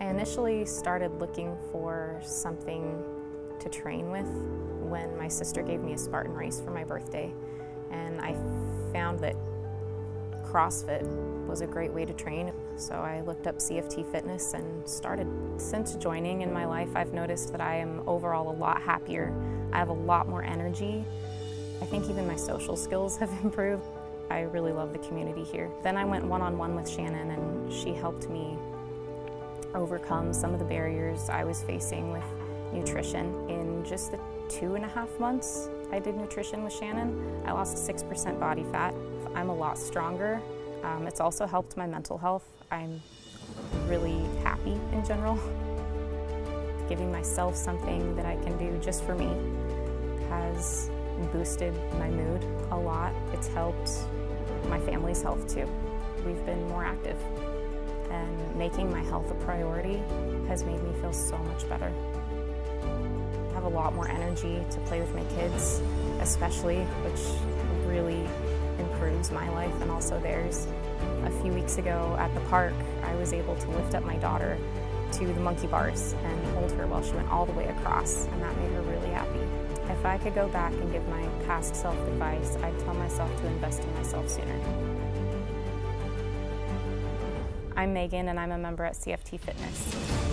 I initially started looking for something to train with when my sister gave me a Spartan race for my birthday. And I found that CrossFit was a great way to train. So I looked up CFT Fitness and started. Since joining in my life, I've noticed that I am overall a lot happier. I have a lot more energy. I think even my social skills have improved. I really love the community here. Then I went one-on-one -on -one with Shannon and she helped me overcome some of the barriers I was facing with nutrition. In just the two and a half months I did nutrition with Shannon, I lost 6% body fat. I'm a lot stronger. Um, it's also helped my mental health. I'm really happy in general. Giving myself something that I can do just for me has boosted my mood a lot. It's helped my family's health too. We've been more active and making my health a priority has made me feel so much better. I have a lot more energy to play with my kids, especially, which really improves my life and also theirs. A few weeks ago at the park, I was able to lift up my daughter to the monkey bars and hold her while she went all the way across, and that made her really happy. If I could go back and give my past self advice, I'd tell myself to invest in myself sooner. I'm Megan and I'm a member at CFT Fitness.